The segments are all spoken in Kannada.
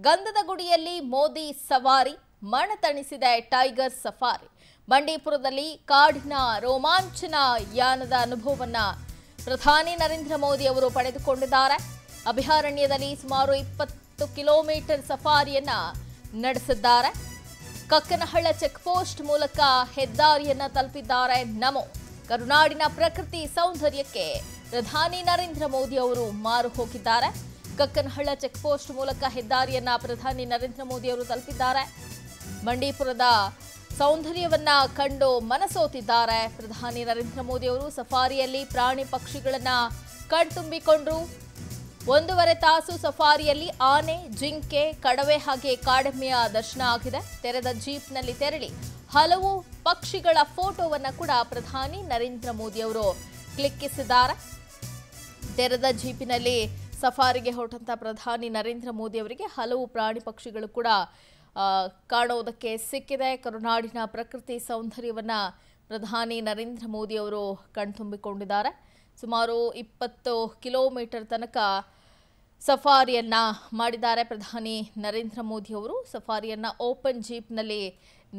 ಗಂಧದ ಗುಡಿಯಲ್ಲಿ ಮೋದಿ ಸವಾರಿ, ಮಣತಣಿಸಿದೆ ಟೈಗರ್ ಸಫಾರಿ. ಬಂಡೀಪುರದಲ್ಲಿ ಕಾಡಿನ ರೋಮಾಂಚನ ಯಾನದ ಅನುಭವವನ್ನ ಪ್ರಧಾನಿ ನರೇಂದ್ರ ಮೋದಿ ಅವರು ಪಡೆದುಕೊಂಡಿದ್ದಾರೆ. ಅಭಯಾರಣ್ಯದಲ್ಲಿ ಸುಮಾರು ಇಪ್ಪತ್ತು ಕಿಲೋಮೀಟರ್ ಸಫಾರಿಯನ್ನ ನಡೆಸಿದ್ದಾರೆ. ಕಕ್ಕನಹಳ್ಳ ಚೆಕ್ ಪೋಸ್ಟ್ ಮೂಲಕ ಹೆದ್ದಾರಿಯನ್ನ ತಲುಪಿದ್ದಾರೆ ನಮೋ. ಕರುನಾಡಿನ ಪ್ರಕೃತಿ ಸೌಂದರ್ಯಕ್ಕೆ ಪ್ರಧಾನಿ ನರೇಂದ್ರ ಮೋದಿ ಅವರು ಮಾರು ಹೋಗಿದ್ದಾರೆ. ಕಕ್ಕನಹಳ್ಳ ಚೆಕ್ ಪೋಸ್ಟ್ ಮೂಲಕ ಹೆದ್ದಾರಿಯನ್ನ ಪ್ರಧಾನಿ ನರೇಂದ್ರ ಮೋದಿ ಅವರು ತಲುಪಿದ್ದಾರೆ. ಮಂಡೀಪುರದ ಸೌಂದರ್ಯವನ್ನ ಕಂಡು ಮನಸೋತಿದ್ದಾರೆ. ಪ್ರಧಾನಿ ನರೇಂದ್ರ ಮೋದಿ ಅವರು ಸಫಾರಿಯಲ್ಲಿ ಪ್ರಾಣಿ ಪಕ್ಷಿಗಳನ್ನ ಕಣ್ತುಂಬಿಕೊಂಡ್ರು. ಒಂದೂವರೆ ತಾಸು ಸಫಾರಿಯಲ್ಲಿ ಆನೆ, ಜಿಂಕೆ, ಕಡವೆ ಹಾಗೆ ಕಾಡೆಮ್ಮೆಯ ದರ್ಶನ ಆಗಿದೆ. ತೆರೆದ ಜೀಪ್ನಲ್ಲಿ ತೆರಳಿ ಹಲವು ಪಕ್ಷಿಗಳ ಫೋಟೋವನ್ನ ಕೂಡ ಪ್ರಧಾನಿ ನರೇಂದ್ರ ಮೋದಿ ಅವರು ಕ್ಲಿಕ್ಕಿಸಿದ್ದಾರೆ. ತೆರೆದ ಜೀಪಿನಲ್ಲಿ ಸಫಾರಿಗೆ ಹೊರಟಂತ ಪ್ರಧಾನಿ ನರೇಂದ್ರ ಮೋದಿ ಅವರಿಗೆ ಹಲವು ಪ್ರಾಣಿ ಪಕ್ಷಿಗಳು ಕೂಡ ಕಾಣುವುದಕ್ಕೆ ಸಿಕ್ಕಿದೆ. ಕರುನಾಡಿನ ಪ್ರಕೃತಿ ಸೌಂದರ್ಯವನ್ನ ಪ್ರಧಾನಿ ನರೇಂದ್ರ ಮೋದಿ ಅವರು ಕಣ್ತುಂಬಿಕೊಂಡಿದ್ದಾರೆ. ಸುಮಾರು ಇಪ್ಪತ್ತು ಕಿಲೋಮೀಟರ್ ತನಕ ಸಫಾರಿಯನ್ನ ಮಾಡಿದ್ದಾರೆ ಪ್ರಧಾನಿ ನರೇಂದ್ರ ಮೋದಿ ಅವರು. ಸಫಾರಿಯನ್ನ ಓಪನ್ ಜೀಪ್ನಲ್ಲಿ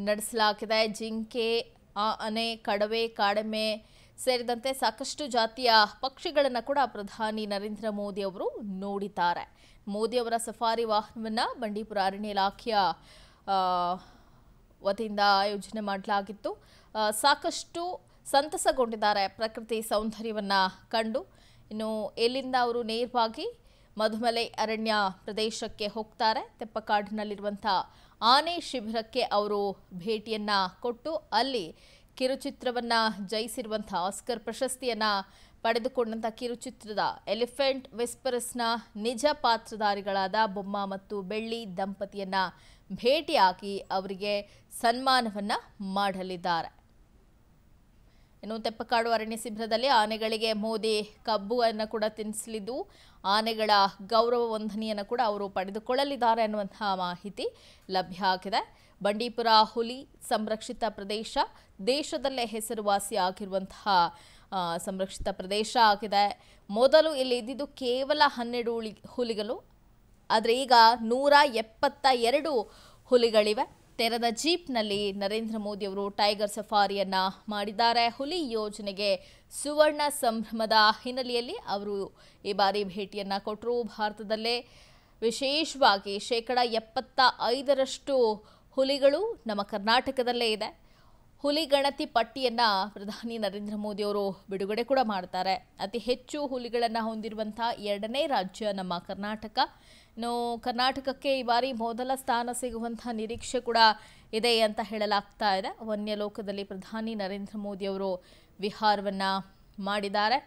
ನಡೆಸಲಾಗಿದೆ. ಜಿಂಕೆ ಆನೆ ಕಡವೆ, ಕಾಡೆಮ್ಮೆ ಸೇರಿದಂತೆ ಸಾಕಷ್ಟು ಜಾತಿಯ ಪಕ್ಷಿಗಳನ್ನು ಕೂಡ ಪ್ರಧಾನಿ ನರೇಂದ್ರ ಮೋದಿ ಅವರು ನೋಡಿದ್ದಾರೆ. ಮೋದಿ ಅವರ ಸಫಾರಿ ವಾಹನವನ್ನ ಬಂಡೀಪುರ ಅರಣ್ಯ ಇಲಾಖೆಯ ವತಿಯಿಂದ ಆಯೋಜನೆ ಮಾಡಲಾಗಿತ್ತು. ಸಾಕಷ್ಟು ಸಂತಸಗೊಂಡಿದ್ದಾರೆ ಪ್ರಕೃತಿ ಸೌಂದರ್ಯವನ್ನು ಕಂಡು. ಇನ್ನು ಎಲ್ಲಿಂದ ಅವರು ನೇರವಾಗಿ ಮಧುಮಲೆ ಅರಣ್ಯ ಪ್ರದೇಶಕ್ಕೆ ಹೋಗ್ತಾರೆ, ತೆಪ್ಪಕಾಡಿನಲ್ಲಿರುವಂಥ ಆನೆ ಶಿಬಿರಕ್ಕೆ ಅವರು ಭೇಟಿಯನ್ನ ಕೊಟ್ಟು ಅಲ್ಲಿ ಕಿರುಚಿತ್ರವನ್ನ ಜಯಿಸಿರುವಂಥ ಆಸ್ಕರ್ ಪ್ರಶಸ್ತಿಯನ್ನ ಪಡೆದುಕೊಂಡಂಥ ಕಿರುಚಿತ್ರದ ಎಲಿಫೆಂಟ್ ವಿಸ್ಪರಸ್ನ ನಿಜ ಪಾತ್ರಧಾರಿಗಳಾದ ಬೊಮ್ಮ ಮತ್ತು ಬೆಳ್ಳಿ ದಂಪತಿಯನ್ನ ಭೇಟಿಯಾಗಿ ಅವರಿಗೆ ಸನ್ಮಾನವನ್ನ ಮಾಡಲಿದ್ದಾರೆ. ಇನ್ನು ತೆಪ್ಪಕಾಡು ಅರಣ್ಯ ಶಿಬಿರದಲ್ಲಿ ಆನೆಗಳಿಗೆ ಮೋದಿ ಕಬ್ಬುವನ್ನು ಕೂಡ ತಿನ್ನಿಸಲಿದ್ದು, ಆನೆಗಳ ಗೌರವ ವಂದನೆಯನ್ನು ಕೂಡ ಅವರು ಪಡೆದುಕೊಳ್ಳಲಿದ್ದಾರೆ ಅನ್ನುವಂತಹ ಮಾಹಿತಿ ಲಭ್ಯ ಆಗಿದೆ. ಬಂಡೀಪುರ ಹುಲಿ ಸಂರಕ್ಷಿತ ಪ್ರದೇಶ, ದೇಶದಲ್ಲೇ ಹೆಸರುವಾಸಿ ಆಗಿರುವಂತಹ ಸಂರಕ್ಷಿತ ಪ್ರದೇಶ ಆಗಿದೆ. ಮೊದಲು ಇಲ್ಲಿ ಇದ್ದಿದ್ದು ಕೇವಲ ಹನ್ನೆರಡು ಹುಲಿ, ಹುಲಿಗಳು, ಆದರೆ ಈಗ ನೂರ ಎಪ್ಪತ್ತ ಎರಡು ಹುಲಿಗಳಿವೆ. ತೆರೆದ ಜೀಪ್ನಲ್ಲಿ ನರೇಂದ್ರ ಮೋದಿ ಅವರು ಟೈಗರ್ ಸಫಾರಿಯನ್ನ ಮಾಡಿದ್ದಾರೆ. ಹುಲಿ ಯೋಜನೆಗೆ ಸುವರ್ಣ ಸಂಭ್ರಮದ ಹಿನ್ನೆಲೆಯಲ್ಲಿ ಅವರು ಈ ಬಾರಿ ಭೇಟಿಯನ್ನ ಕೊಟ್ಟರು ಭಾರತದಲ್ಲೇ ವಿಶೇಷವಾಗಿ ಶೇಕಡ ಎಪ್ಪತ್ತ ಐದರಷ್ಟು ಹುಲಿಗಳು ನಮ್ಮ ಕರ್ನಾಟಕದಲ್ಲೇ ಇದೆ. ಹುಲಿ ಗಣತಿ ಪಟ್ಟಿಯನ್ನ ಪ್ರಧಾನಿ ನರೇಂದ್ರ ಮೋದಿ ಅವರು ಬಿಡುಗಡೆ ಕೂಡ ಮಾಡ್ತಾರೆ. ಅತಿ ಹೆಚ್ಚು ಹುಲಿಗಳನ್ನು ಹೊಂದಿರುವಂಥ ಎರಡನೇ ರಾಜ್ಯ ನಮ್ಮ ಕರ್ನಾಟಕ. ಇನ್ನು ಕರ್ನಾಟಕಕ್ಕೆ ಈ ಬಾರಿ ಮೊದಲ ಸ್ಥಾನ ಸಿಗುವಂತಹ ನಿರೀಕ್ಷೆ ಕೂಡ ಇದೆ ಅಂತ ಹೇಳಲಾಗ್ತಾ ಇದೆ. ವನ್ಯ ಲೋಕದಲ್ಲಿ ಪ್ರಧಾನಿ ನರೇಂದ್ರ ಮೋದಿ ಅವರು ವಿಹಾರವನ್ನ ಮಾಡಿದ್ದಾರೆ.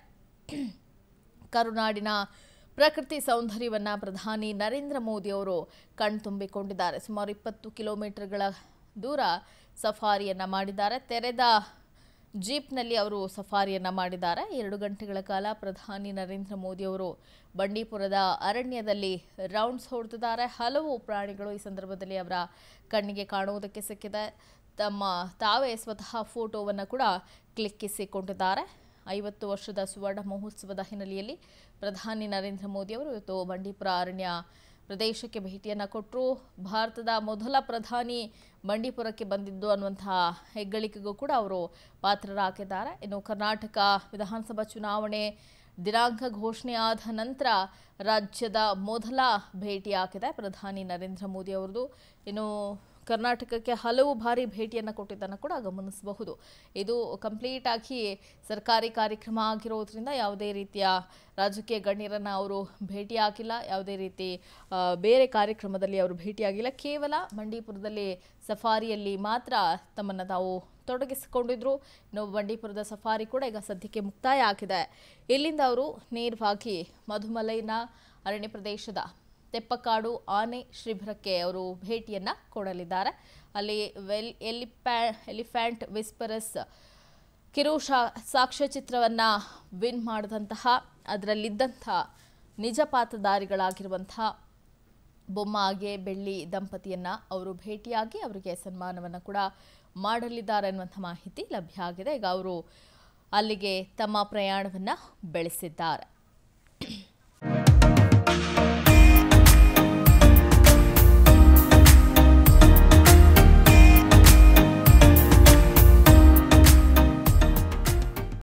ಕರುನಾಡಿನ ಪ್ರಕೃತಿ ಸೌಂದರ್ಯವನ್ನ ಪ್ರಧಾನಿ ನರೇಂದ್ರ ಮೋದಿ ಅವರು ಕಣ್ತುಂಬಿಕೊಂಡಿದ್ದಾರೆ. ಸುಮಾರು ಇಪ್ಪತ್ತು ಕಿಲೋಮೀಟರ್ಗಳ ದೂರ ಸಫಾರಿಯನ್ನ ಮಾಡಿದ್ದಾರೆ. ತೆರೆದ ಜೀಪ್ನಲ್ಲಿ ಅವರು ಸಫಾರಿಯನ್ನ ಮಾಡಿದ್ದಾರೆ. ಎರಡು ಗಂಟೆಗಳ ಕಾಲ ಪ್ರಧಾನಿ ನರೇಂದ್ರ ಮೋದಿ ಅವರು ಬಂಡೀಪುರದ ಅರಣ್ಯದಲ್ಲಿ ರೌಂಡ್ಸ್ ಹೊಡೆದಿದ್ದಾರೆ. ಹಲವು ಪ್ರಾಣಿಗಳು ಈ ಸಂದರ್ಭದಲ್ಲಿ ಅವರ ಕಣ್ಣಿಗೆ ಕಾಣುವುದಕ್ಕೆ ಸಿಕ್ಕಿದೆ. ತಮ್ಮ ತಾವೇ ಸ್ವತಃ ಫೋಟೋವನ್ನು ಕೂಡ ಕ್ಲಿಕ್ಕಿಸಿಕೊಂಡಿದ್ದಾರೆ. ಐವತ್ತು ವರ್ಷದ ಸುವರ್ಣ ಮಹೋತ್ಸವದ ಹಿನ್ನೆಲೆಯಲ್ಲಿ ಪ್ರಧಾನಿ ನರೇಂದ್ರ ಮೋದಿ ಅವರು ಇವತ್ತು ಬಂಡೀಪುರ ಅರಣ್ಯ ಪ್ರದೇಶಕ್ಕೆ ಭೇಟಿಯನ್ನು ಕೊಟ್ಟರು ಭಾರತದ ಮೊದಲ ಪ್ರಧಾನಿ ಬಂಡೀಪುರಕ್ಕೆ ಬಂದಿದ್ದು ಅನ್ನುವಂಥ ಹೆಗ್ಗಳಿಕೆಗೂ ಕೂಡ ಅವರು ಪಾತ್ರರಾಗಿದ್ದಾರೆ ಇನ್ನು ಕರ್ನಾಟಕ ವಿಧಾನಸಭಾ ಚುನಾವಣೆ ದಿನಾಂಕ ಘೋಷಣೆ ಆದ ನಂತರ ರಾಜ್ಯದ ಮೊದಲ ಭೇಟಿಯಾಗಿದೆ ಪ್ರಧಾನಿ ನರೇಂದ್ರ ಮೋದಿ ಅವರದು ಇನ್ನು ಕರ್ನಾಟಕಕ್ಕೆ ಹಲವು ಬಾರಿ ಭೇಟಿಯನ್ನು ಕೊಟ್ಟಿದ್ದನ್ನು ಕೂಡ ಗಮನಿಸಬಹುದು. ಇದು ಕಂಪ್ಲೀಟ್ ಆಗಿ ಸರ್ಕಾರಿ ಕಾರ್ಯಕ್ರಮ ಆಗಿರೋದ್ರಿಂದ ಯಾವುದೇ ರೀತಿಯ ರಾಜಕೀಯ ಗಣ್ಯರನ್ನು ಅವರು ಭೇಟಿಯಾಗಿಲ್ಲ ಯಾವುದೇ ರೀತಿ ಬೇರೆ ಕಾರ್ಯಕ್ರಮದಲ್ಲಿ ಅವರು ಭೇಟಿಯಾಗಿಲ್ಲ ಕೇವಲ ಮಂಡೀಪುರದಲ್ಲಿ ಸಫಾರಿಯಲ್ಲಿ ಮಾತ್ರ ತಮ್ಮನ್ನು ತಾವು ತೊಡಗಿಸಿಕೊಂಡಿದ್ರು. ಇನ್ನು ಬಂಡೀಪುರದ ಸಫಾರಿ ಕೂಡ ಈಗ ಸದ್ಯಕ್ಕೆ ಮುಕ್ತಾಯ ಆಗಿದೆ. ಇಲ್ಲಿಂದ ಅವರು ನೇರವಾಗಿ ಮಧುಮಲೈನ ಅರಣ್ಯ ಪ್ರದೇಶದ ತೆಪ್ಪಕಾಡು ಆನೆ ಶಿಬಿರಕ್ಕೆ ಅವರು ಭೇಟಿಯನ್ನ ಕೊಡಲಿದ್ದಾರೆ. ಅಲ್ಲಿ ವೆಲ್ ಎಲಿಪ್ಯಾ ಎಲಿಫ್ಯಾಂಟ್ ವಿಸ್ಪರಸ್ ಕಿರು ಶಾ ಸಾಕ್ಷ್ಯಚಿತ್ರವನ್ನ ವಿನ್ ಮಾಡಿದಂತಹ, ಅದರಲ್ಲಿದ್ದಂಥ ನಿಜ ಪಾತ್ರಧಾರಿಗಳಾಗಿರುವಂತಹ ಬೊಮ್ಮಾಗೆ ಬೆಳ್ಳಿ ದಂಪತಿಯನ್ನ ಅವರು ಭೇಟಿಯಾಗಿ ಅವರಿಗೆ ಸನ್ಮಾನವನ್ನು ಕೂಡ ಮಾಡಲಿದ್ದಾರೆ ಅನ್ನುವಂಥ ಮಾಹಿತಿ ಲಭ್ಯ ಆಗಿದೆ. ಈಗ ಅವರು ಅಲ್ಲಿಗೆ ತಮ್ಮ ಪ್ರಯಾಣವನ್ನು ಬೆಳೆಸಿದ್ದಾರೆ.